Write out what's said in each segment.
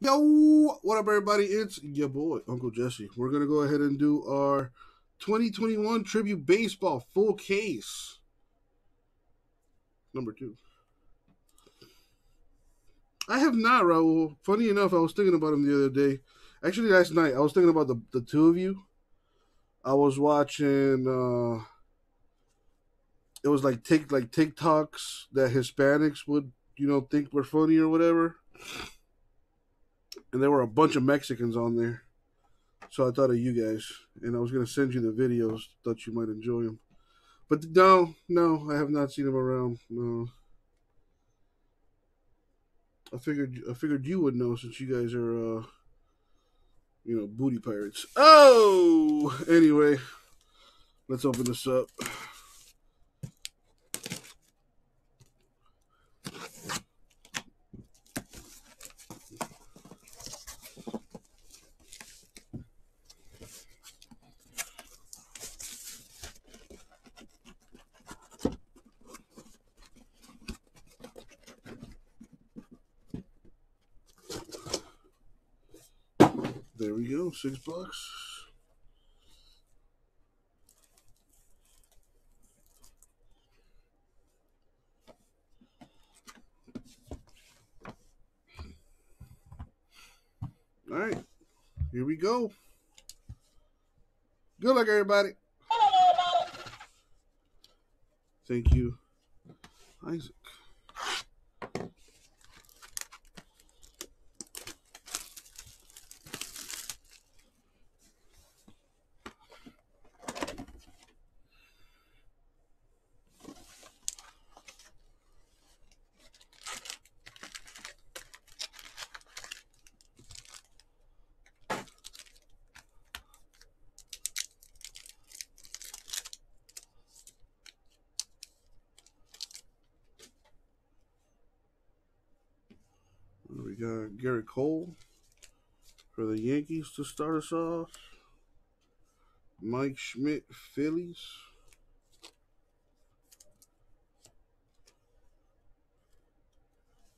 Yo, what up, everybody? It's your boy, Uncle Jesse. We're going to go ahead and do our 2021 Tribute Baseball full case. Number two. I have not, Raul. Funny enough, I was thinking about him the other day. Actually, last night, I was thinking about the, the two of you. I was watching, uh, it was like take like TikToks that Hispanics would, you know, think were funny or whatever and there were a bunch of Mexicans on there. So I thought of you guys, and I was gonna send you the videos. Thought you might enjoy them, but no, no, I have not seen them around. No, I figured I figured you would know since you guys are, uh, you know, booty pirates. Oh, anyway, let's open this up. There we go, six bucks. All right, here we go. Good luck, everybody. Thank you, Isaac. We got Gerrit Cole for the Yankees to start us off. Mike Schmidt, Phillies.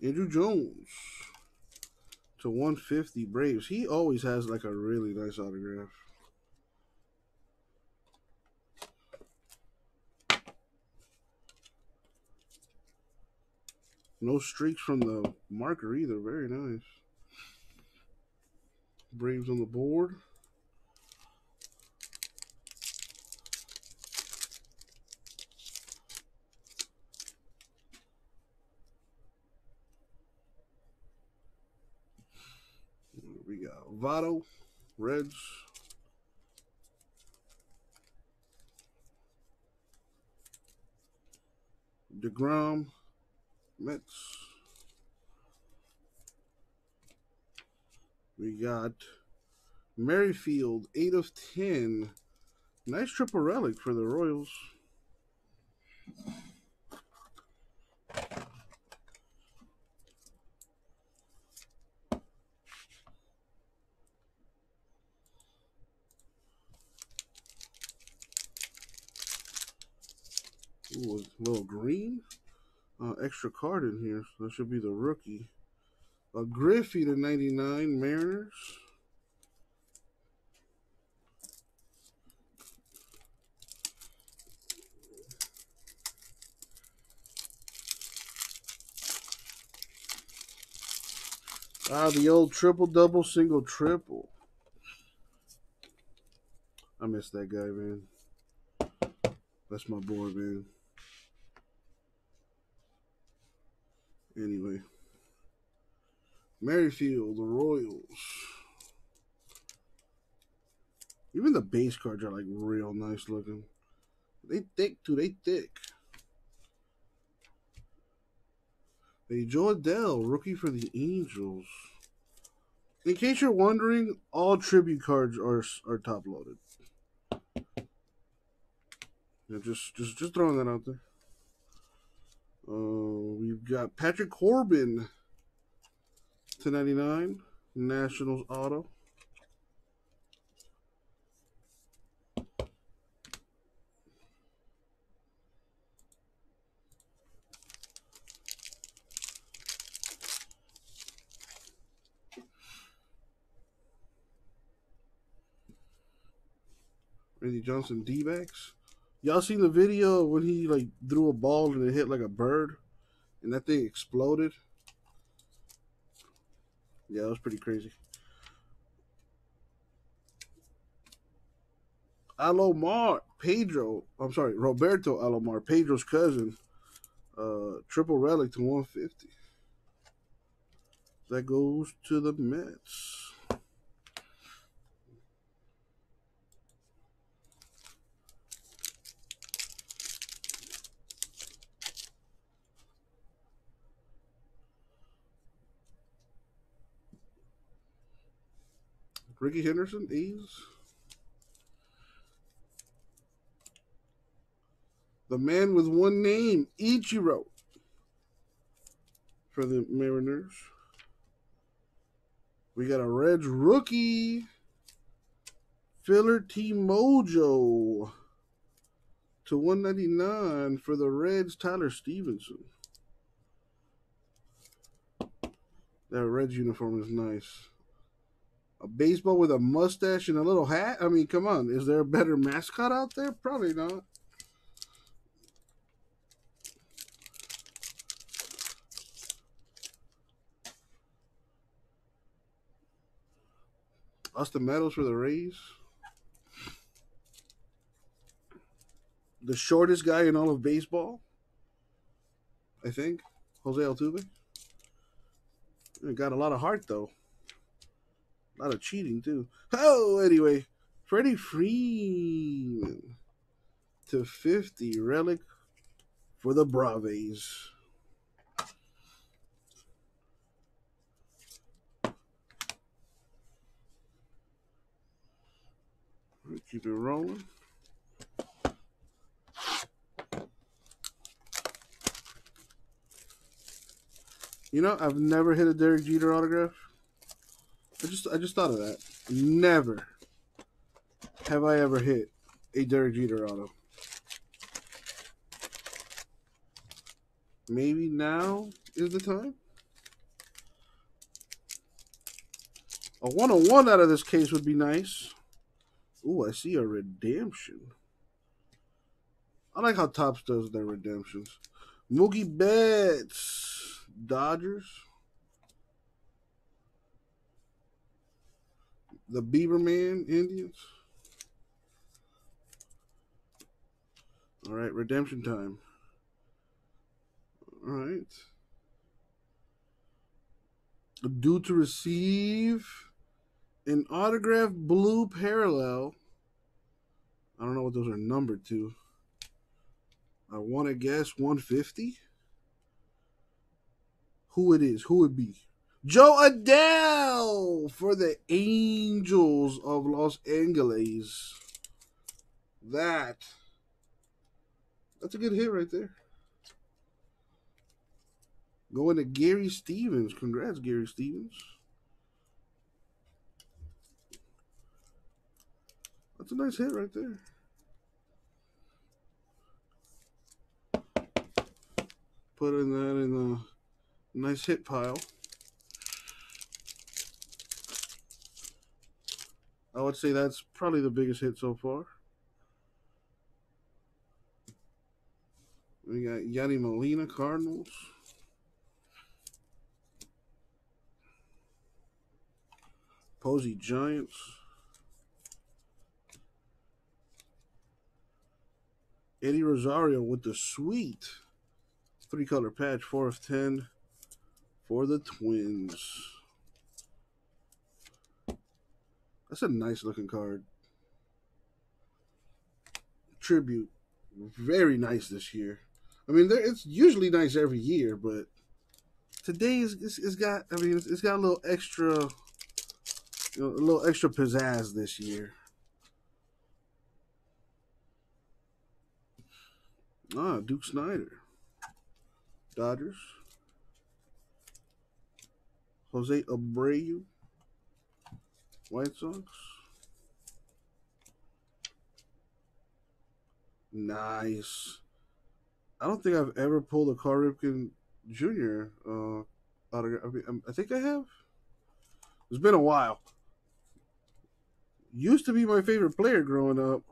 Andruw Jones to 150 Braves. He always has like a really nice autograph. No streaks from the marker either. Very nice. Braves on the board. We got Votto, Reds. DeGrom, Mets. We got Merrifield, 8 of 10. Nice triple relic for the Royals. Ooh, a little green. Uh, extra card in here. So that should be the rookie. A Griffey to 99 Mariners. Ah, the old triple double single triple. I miss that guy, man. That's my boy, man. Anyway. Merrifield, the Royals. Even the base cards are like real nice looking. They thick too, they thick. A Jordell, rookie for the Angels. In case you're wondering, all tribute cards are are top loaded. Yeah, just just just throwing that out there. Uh, we've got Patrick Corbin to Nationals Auto. Randy Johnson D backs. Y'all seen the video when he like threw a ball and it hit like a bird and that thing exploded? Yeah, it was pretty crazy. Alomar Pedro, I'm sorry, Roberto Alomar, Pedro's cousin, uh, triple relic to 150. That goes to the Mets. Rickey Henderson, A's. The man with one name, Ichiro, for the Mariners. We got a Reds rookie, Filler T Mojo to 199 for the Reds, Tyler Stephenson. That Reds uniform is nice. A baseball with a mustache and a little hat? I mean, come on. Is there a better mascot out there? Probably not. Austin Meadows for the Rays. The shortest guy in all of baseball, I think, Jose Altuve. Got a lot of heart though. Lot of cheating too. Oh, anyway, Freddie Freeman to 50 relic for the Braves. Keep it rolling. You know, I've never hit a Derek Jeter autograph. I just I just thought of that. Never have I ever hit a Derek Jeter auto. Maybe now is the time. A one on one out of this case would be nice. Ooh, I see a redemption. I like how Topps does their redemptions. Mookie Betts, Dodgers. The Beaverman Indians. All right, redemption time. All right. Due to receive an autograph blue parallel. I don't know what those are numbered to. I want to guess 150. Who it is? Who it be? Jo Adell for the Angels of Los Angeles. That that's a good hit right there. Going to Gary Stevens. Congrats, Gary Stevens. That's a nice hit right there. Putting that in a nice hit pile. I would say that's probably the biggest hit so far. We got Yadi Molina, Cardinals. Posey Giants. Eddie Rosario with the sweet three color patch, 4 of 10 for the Twins. That's a nice looking card. Tribute. Very nice this year. I mean, it's usually nice every year, but today is it's, it's got. I mean, it's, it's got a little extra, you know, a little extra pizzazz this year. Ah, Duke Snider, Dodgers. Jose Abreu. White Sox. Nice. I don't think I've ever pulled a Cal Ripken Jr. Uh, autograph. I, mean, um, I think I have. It's been a while. Used to be my favorite player growing up.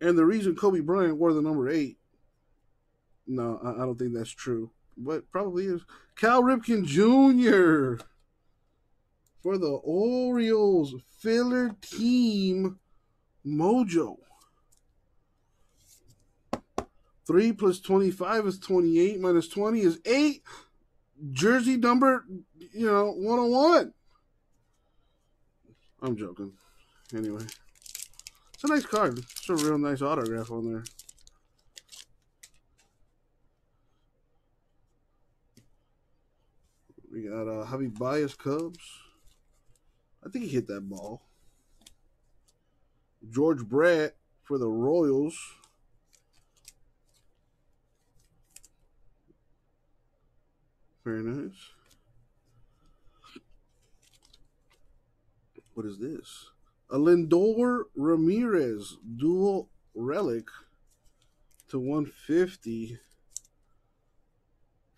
And the reason Kobe Bryant wore the number eight, no, I, I don't think that's true. But probably is. Cal Ripken Jr. for the Orioles filler team mojo. 3 plus 25 is 28, minus 20 is 8. Jersey number, you know, 101. I'm joking. Anyway. It's a nice card. It's a real nice autograph on there. We got uh, Javi Baez Cubs. I think he hit that ball. George Brett for the Royals. Very nice. What is this? A Lindor Ramirez dual relic to 150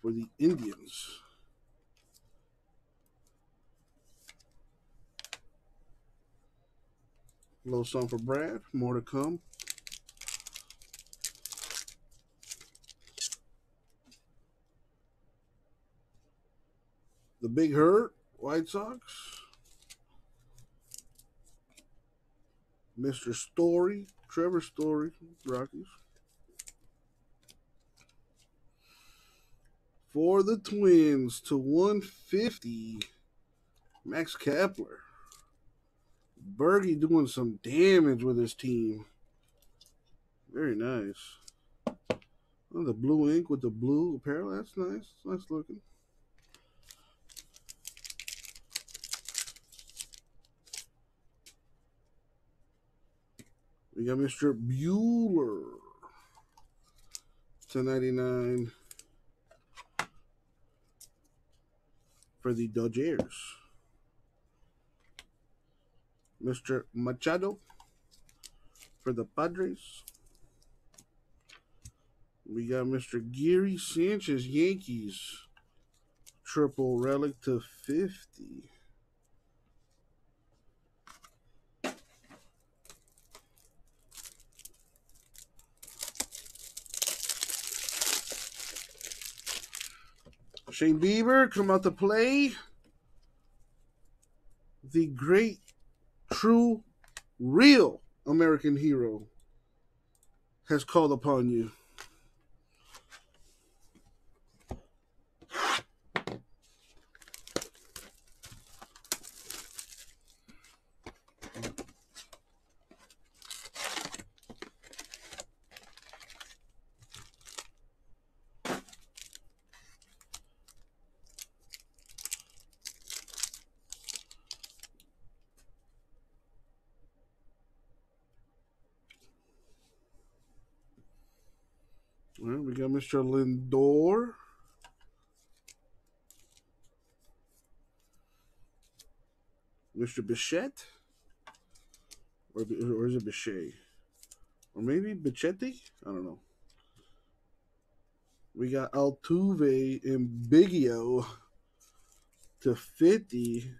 for the Indians. A little song for Brad. More to come. The Big Hurt, White Sox. Mr. Story, Trevor Story, Rockies. For the Twins to 150, Max Kepler. Bergie doing some damage with his team. Very nice. Oh, the blue ink with the blue parallel. That's nice. Nice looking. We got Mr. Buehler. 1099 for the Dodgers. Mr. Machado for the Padres. We got Mr. Gary Sanchez, Yankees. Triple relic to 50. Shane Bieber come out to play. The great, true, real American hero has called upon you. Well, Mr. Lindor. Mr. Bichette. Or, or is it Bichet? Or maybe Bichetti? I don't know. We got Altuve and Biggio to 50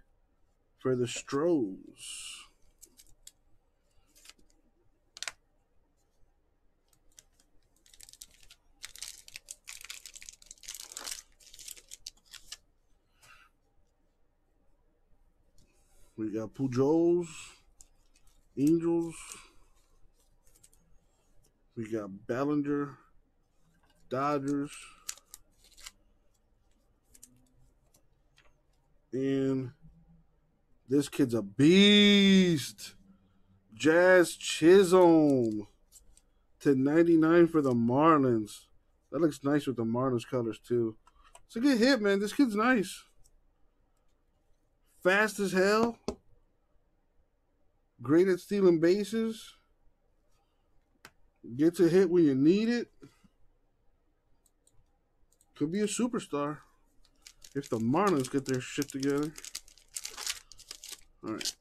for the Stros. We got Pujols, Angels. We got Bellinger, Dodgers. And this kid's a beast. Jazz Chisholm to 99 for the Marlins. That looks nice with the Marlins colors too. It's a good hit, man. This kid's nice. Fast as hell. Great at stealing bases. Gets a hit when you need it. Could be a superstar if the Marlins get their shit together. All right.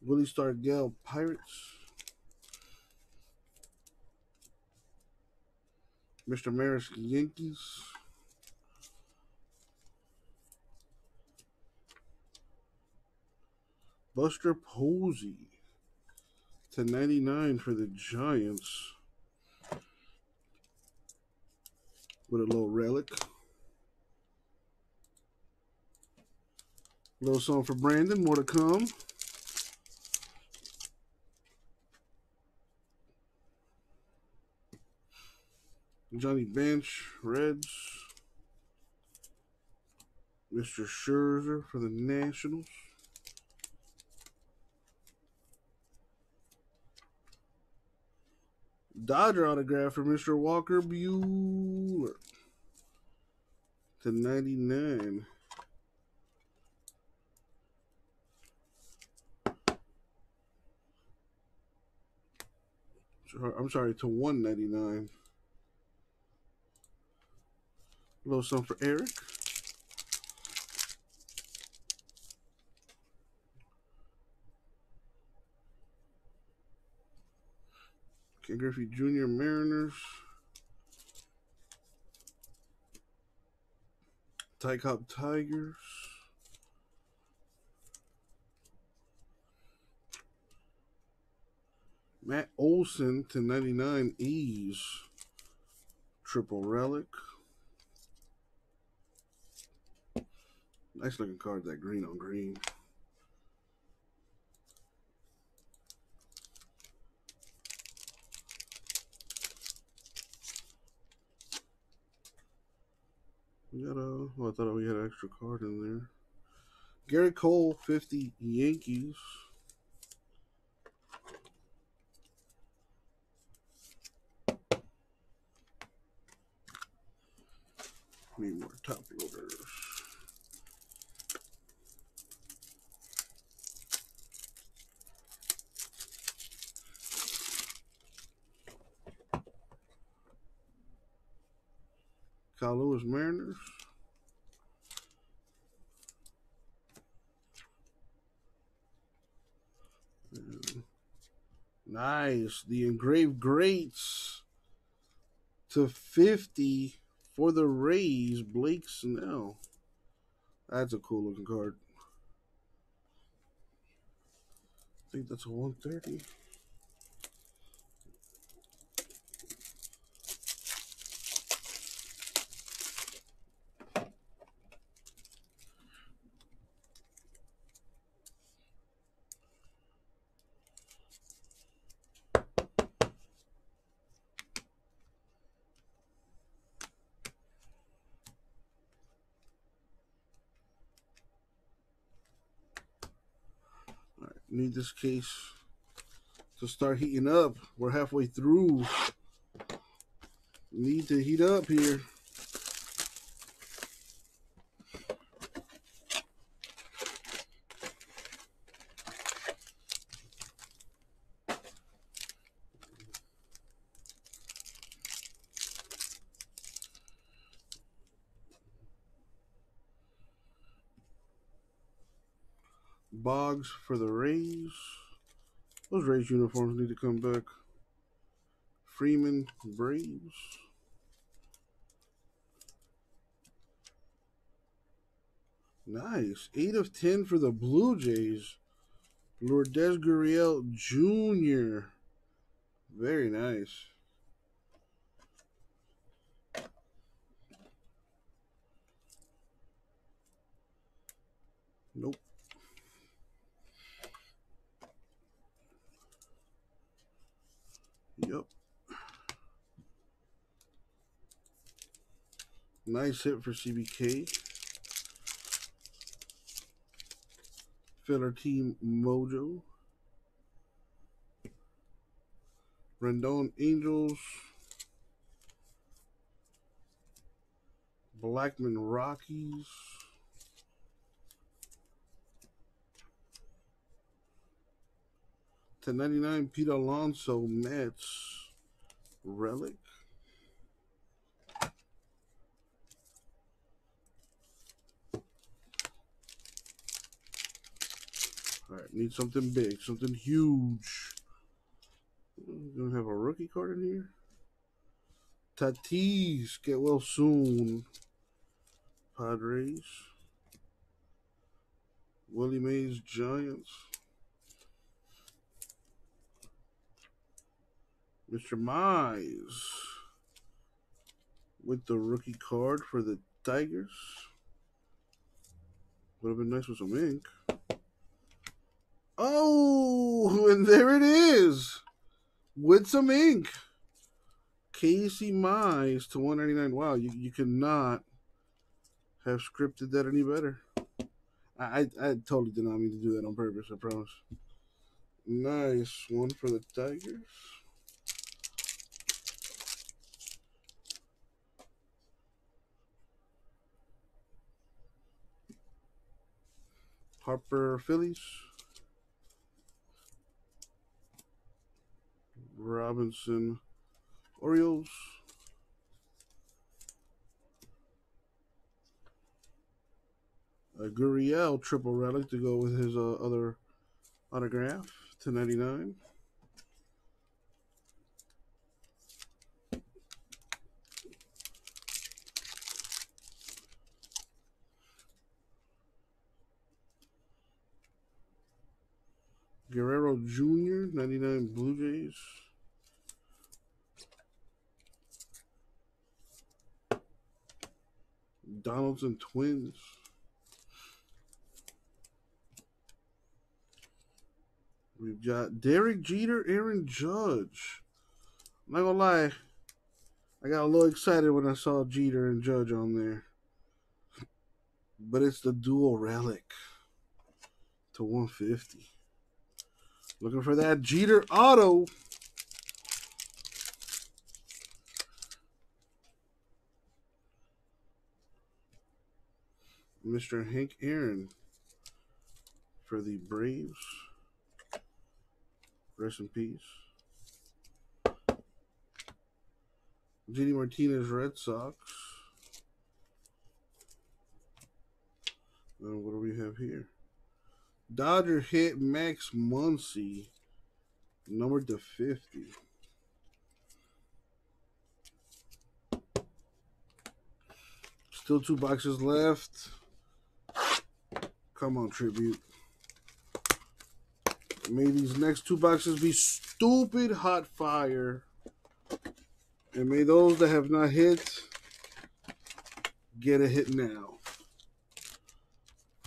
Willie Stargell Pirates. Mr. Maris Yankees. Buster Posey to 99 for the Giants. With a little relic. A little song for Brandon, more to come. Johnny Bench, Reds. Mr. Scherzer for the Nationals. Dodger autograph for Mr. Walker Buehler to 99. I'm sorry, to 199. A little something for Eric. Ken Griffey Jr. Mariners. Ty Cobb Tigers. Matt Olson to 99 E's. Triple relic. Nice looking card, that green on green. We got a, well, I thought we had an extra card in there. Gerrit Cole, 50 Yankees. Need more top loaders. Kyle Lewis Mariners. Nice. The engraved greats to 50 for the Rays, Blake Snell. That's a cool looking card. I think that's a 130. Need this case to start heating up. We're halfway through. Need to heat up here. For the Rays. Those Rays uniforms need to come back. Freeman Braves. Nice. 8 of 10 for the Blue Jays. Lourdes Gurriel Jr. Very nice. Nice hit for CBK. Filler Team Mojo. Rendon Angels. Blackmon Rockies. to 99 Pete Alonso Mets relic. Need something big, something huge. Gonna have a rookie card in here. Tatis, get well soon. Padres. Willie Mays, Giants. Mr. Mize with the rookie card for the Tigers. Would have been nice with some ink. Oh, and there it is with some ink. Casey Mize to 199. Wow, you, you cannot have scripted that any better. I, I, I totally did not mean to do that on purpose, I promise. Nice one for the Tigers. Harper Phillies. Robinson Orioles. A Gurriel triple relic to go with his uh, other autograph to 99. Guerrero Jr., 99 Blue Jays. Donaldson Twins. We've got Derek Jeter, Aaron Judge. I'm not gonna lie, I got a little excited when I saw Jeter and Judge on there. But it's the dual relic to 150. Looking for that Jeter auto. Mr. Hank Aaron for the Braves. Rest in peace. JD Martinez, Red Sox. And what do we have here? Dodger hit Max Muncy, number to 50. Still two boxes left. Come on, Tribute. May these next two boxes be stupid hot fire. And may those that have not hit get a hit now.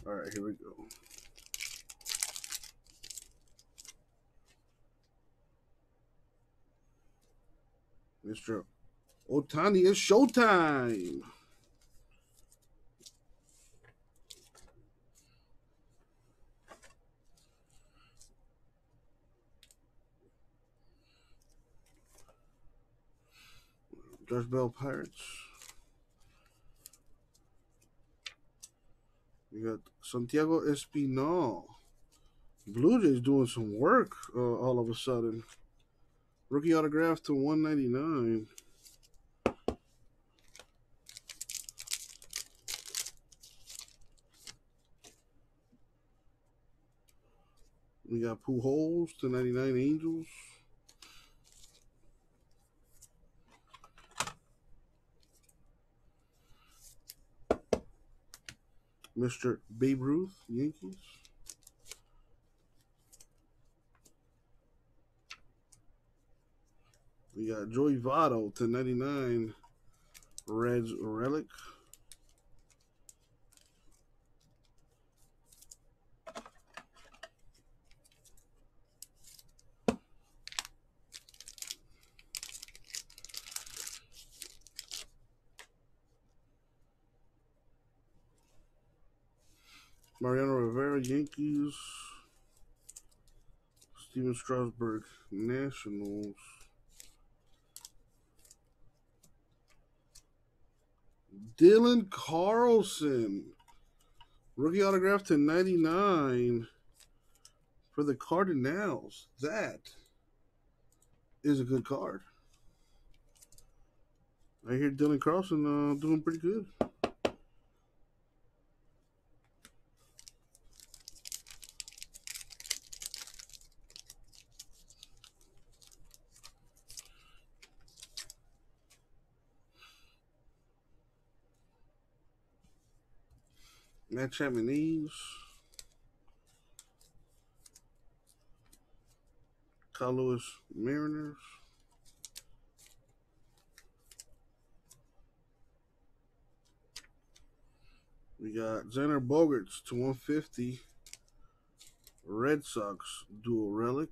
All right, here we go. Mr. Ohtani, it's showtime. George Bell Pirates. We got Santiago Espinal. Blue Jays doing some work uh, all of a sudden. Rookie autograph to 199. We got Pujols to 99 Angels. Mr. Babe Ruth, Yankees. We got Joey Votto to 99 Reds Relic. Yankees. Stephen Strasburg, Nationals. Dylan Carlson. Rookie autograph to 99 for the Cardinals. That is a good card. I hear Dylan Carlson uh, doing pretty good. Matt Chapman Eves. Mariners. We got Xander Bogaerts to 150. Red Sox dual relic.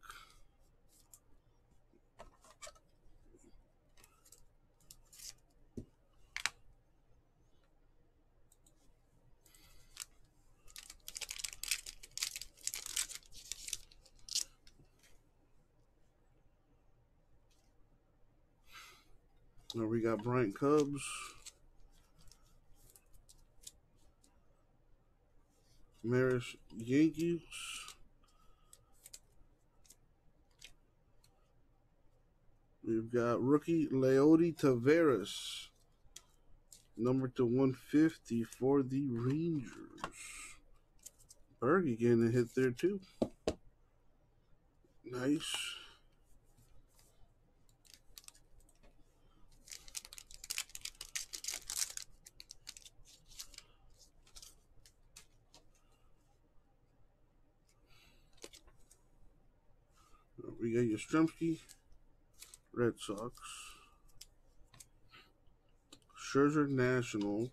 Got Bryant Cubs. Maris Yankees. We've got rookie Leody Taveras. Number to 150 for the Rangers. Berge getting a hit there too. Nice. We got Yastrzemski, Red Sox, Scherzer Nationals,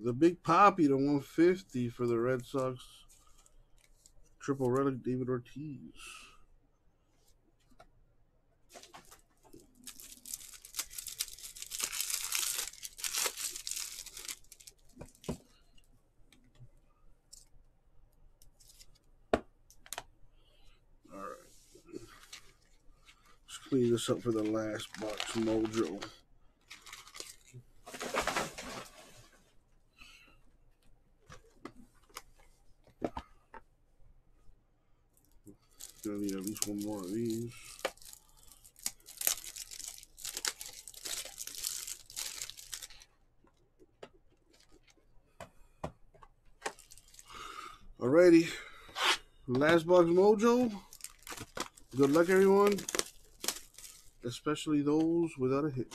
the Big Poppy to 150 for the Red Sox, Triple Relic David Ortiz. Clean this up for the last box mojo. Gonna need at least one more of these. Alrighty. Last box mojo. Good luck, everyone especially those without a hit.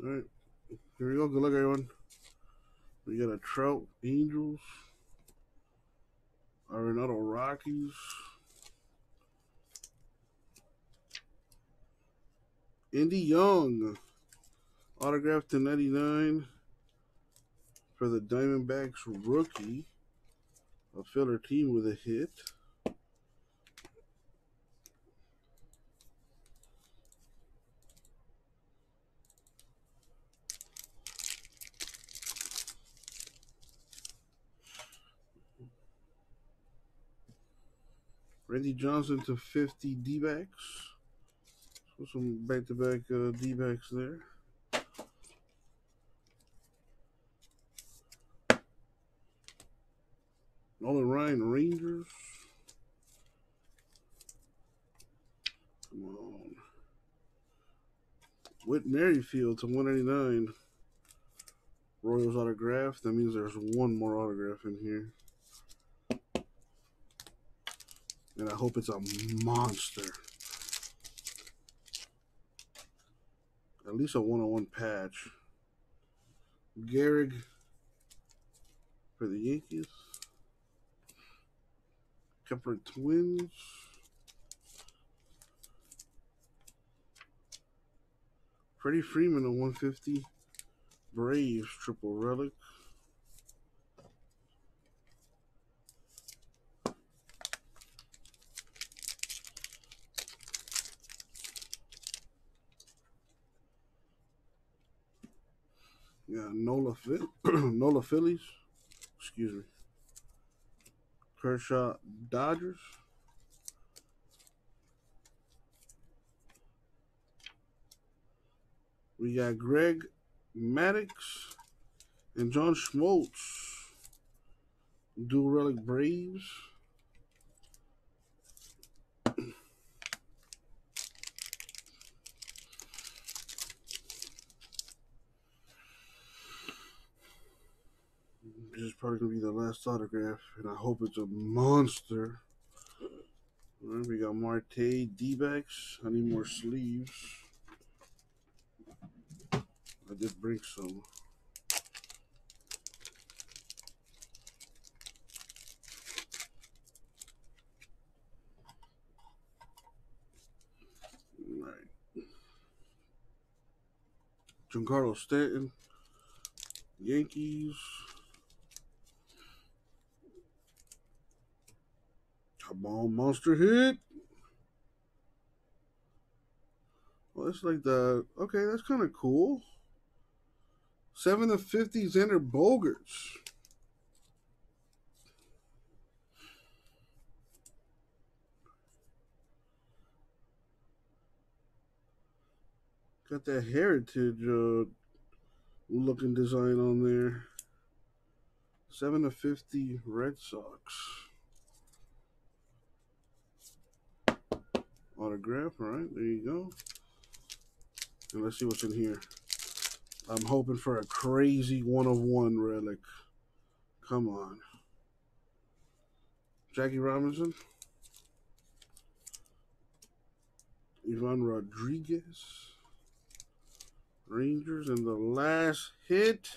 All right, here we go. Good luck, everyone. We got a Trout Angels, Arenado Rockies, Andy Young, autograph to 99 for the Diamondbacks rookie. A filler team with a hit. Randy Johnson to 50 D backs. So some back to back uh, D backs there. Nolan Ryan Rangers. Come on. Whit Merrifield to 189. Royals autograph. That means there's one more autograph in here. And I hope it's a monster. At least a one-on-one oh patch. Gehrig for the Yankees. Kepler Twins. Freddie Freeman, a 150. Braves, triple relic. Yeah, Nola, Nola Phillies. Excuse me. Kershaw Dodgers. We got Greg Maddux and John Smoltz. Dual Relic Braves. This is probably gonna be the last autograph, and I hope it's a monster. All we got Marte D-backs. I need more sleeves. I did bring some. Right. Giancarlo Stanton, Yankees. Come on, monster hit. Well, it's like the okay. That's kind of cool. Seven of fifty, Xander Bogaerts. Got that heritage uh, looking design on there. Seven of fifty, Red Sox. Autograph, all right, there you go. And let's see what's in here. I'm hoping for a crazy one of one relic. Come on. Jackie Robinson. Ivan Rodriguez. Rangers. And the last hit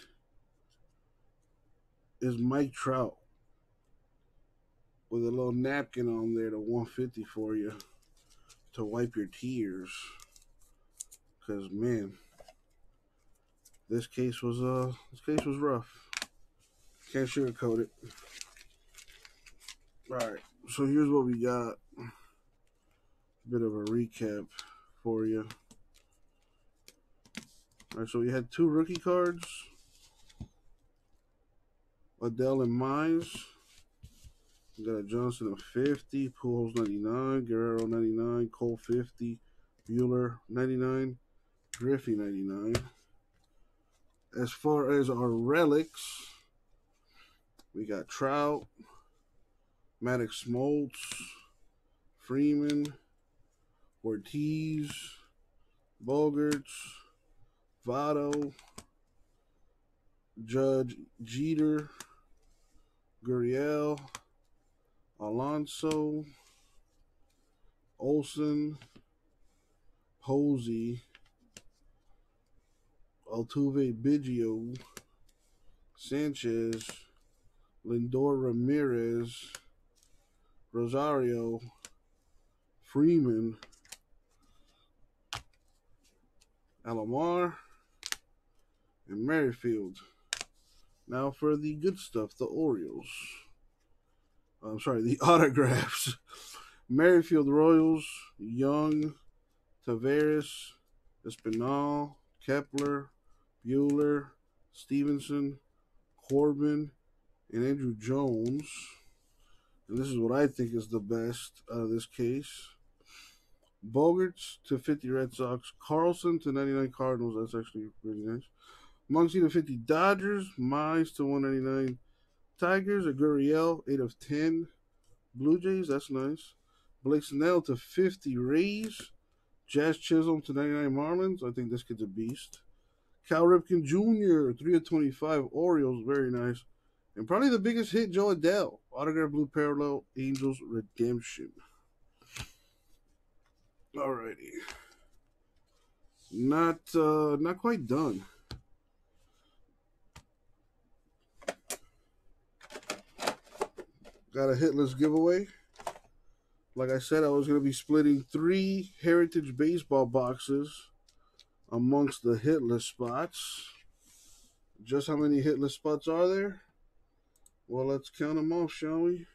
is Mike Trout. With a little napkin on there, to 150 for you to wipe your tears. Because, man. This case was uh this case was rough. Can't sugarcoat it. Alright, so here's what we got. A bit of a recap for you. Alright, so we had two rookie cards. Adell and Mize. We got a Johnson of 50, Pujols 99, Guerrero 99, Cole 50, Buehler 99, Griffey 99 as far as our relics, we got Trout, Maddux Smoltz, Freeman, Ortiz, Bogaerts, Votto, Judge Jeter, Gurriel, Alonso, Olson, Posey, Altuve Biggio, Sanchez, Lindor Ramirez, Rosario, Freeman, Alomar, and Merrifield. Now for the good stuff, the Orioles. I'm sorry, the autographs. Merrifield Royals, Young, Taveras, Espinal, Kepler, Buehler, Stephenson, Corbin, and Andruw Jones. And this is what I think is the best out of this case. Bogaerts to 50 Red Sox, Carlson to 99 Cardinals. That's actually really nice. Muncy to 50 Dodgers, Mize to 199 Tigers, a Gurriel 8 of 10. Blue Jays, that's nice. Blake Snell to 50 Rays, Jazz Chisholm to 99 Marlins. I think this kid's a beast. Cal Ripken Jr., 3 of 25. Orioles, very nice. And probably the biggest hit, Jo Adell. Autograph Blue Parallel, Angels Redemption. Alrighty. Not uh not quite done. Got a hitless giveaway. Like I said, I was going to be splitting three Heritage Baseball boxes amongst the hitless spots. Just how many hitless spots are there? Well, let's count them off, shall we?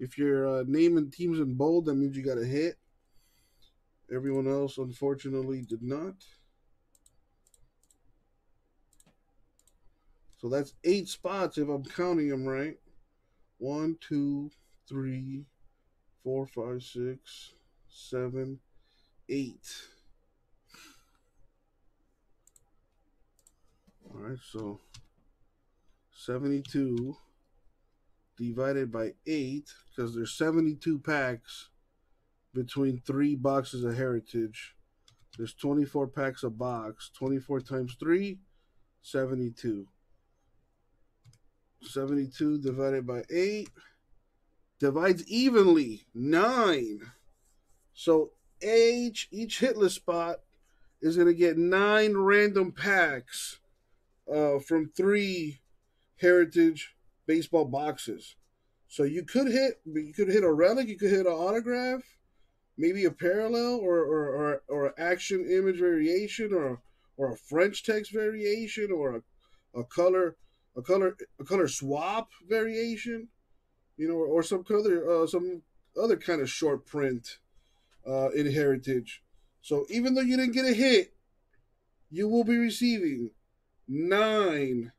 If you're uh, naming teams in bold, that means you got a hit. Everyone else, unfortunately, did not. So that's eight spots if I'm counting them right. One, two, three, four, five, six, seven, eight. All right, so 72 divided by 8 because there's 72 packs between three boxes of heritage. There's 24 packs a box. 24 times 3, 72. 72 divided by 8 divides evenly 9. So each each hitless spot is going to get 9 random packs uh, from 3 heritage baseball boxes. So you could hit you could hit a relic, you could hit an autograph, maybe a parallel or or or, or action image variation or or a French text variation or a, a color a color a color swap variation, you know, or, or some other uh, some other kind of short print uh, in Heritage. So even though you didn't get a hit, you will be receiving nine.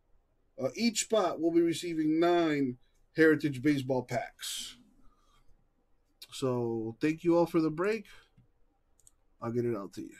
Uh, each spot will be receiving nine Heritage baseball packs. So thank you all for the break. I'll get it out to you.